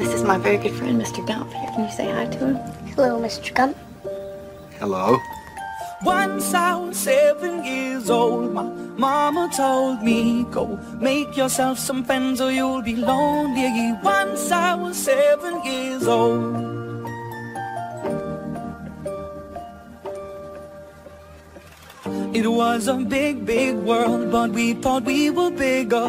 This is my very good friend, Mr. Gump. Here, can you say hi to him? Hello, Mr. Gump. Hello. Once I was seven years old, my mama told me, go make yourself some friends or you'll be lonely. Once I was seven years old. It was a big, big world, but we thought we were bigger.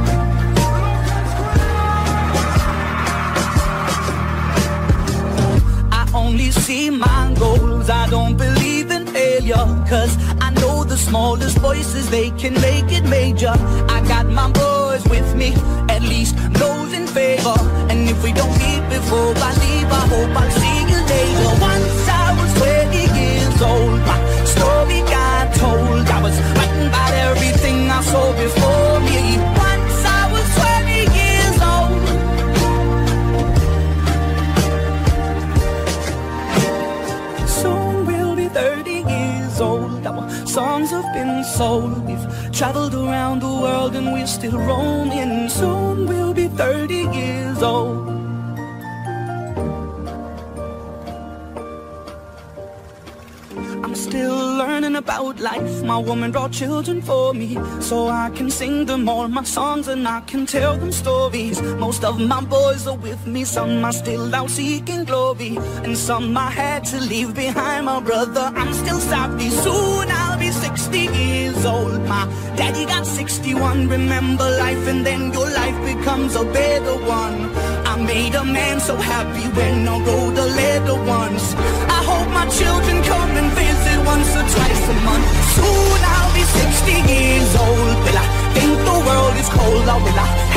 believe in failure Cause I know the smallest voices, they can make it major. I got my boys with me, Our songs have been sold. We've traveled around the world and we're still roaming. Soon we'll be 30 years old. I'm still learning about life. My woman brought children for me, so I can sing them all my songs and I can tell them stories. Most of my boys are with me, some are still out seeking glory, and some I had to leave behind. My brother, I'm still sorry. Soon I'll be 60 years old. My daddy got 61. Remember life, and then your life becomes a better one. I made a man so happy when I rode the leather ones. I hope my children come and visit once or twice a month. Soon I'll be 60 years old. Will I think the world is cold? Oh, or will I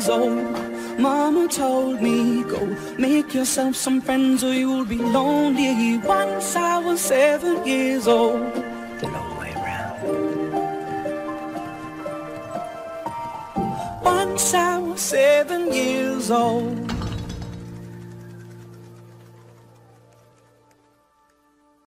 years old, Mama told me, go make yourself some friends or you'll be lonely. Once I was seven years old. The long way round. Once I was seven years old.